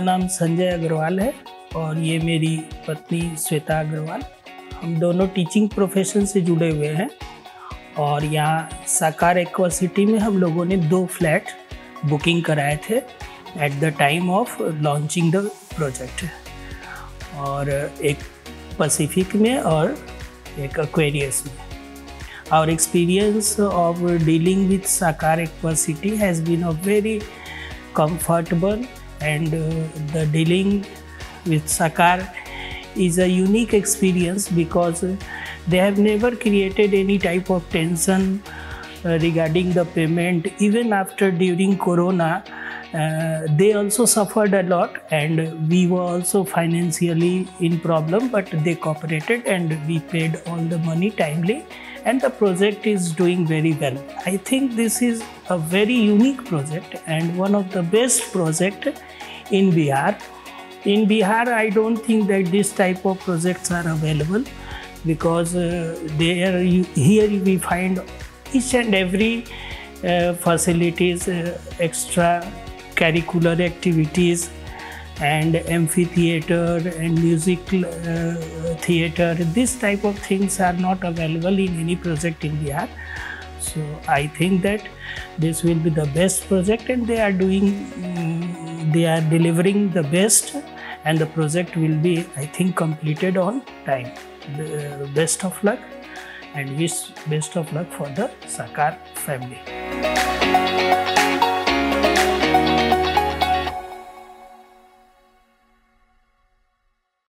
नाम संजय अग्रवाल है और ये मेरी पत्नी श्वेता अग्रवाल। हम दोनों टीचिंग प्रोफेशन से जुड़े हुए हैं और यहाँ साकार एक्वा सिटी में हम लोगों ने दो फ्लैट बुकिंग कराए थे at the time of launching the project और एक पैसिफिक में और एक एक्वेरियस में। Our experience of dealing with Sakar Aqua City has been a comfortable and uh, the dealing with Saakaar is a unique experience because they have never created any type of tension uh, regarding the payment. Even after during corona uh, they also suffered a lot and we were also financially in problem but they cooperated and we paid all the money timely and the project is doing very well. I think this is a very unique project and one of the best project in bihar. In bihar i don't think that this type of projects are available because uh, there you, here we find each and every uh, facilities uh, extra curricular activities and amphitheater and music uh, theater. This type of things are not available in any project in bihar so i think that this will be the best project and they are doing um, they are delivering the best and the project will be i think completed on time. The best of luck and wish best of luck for the Saakaar family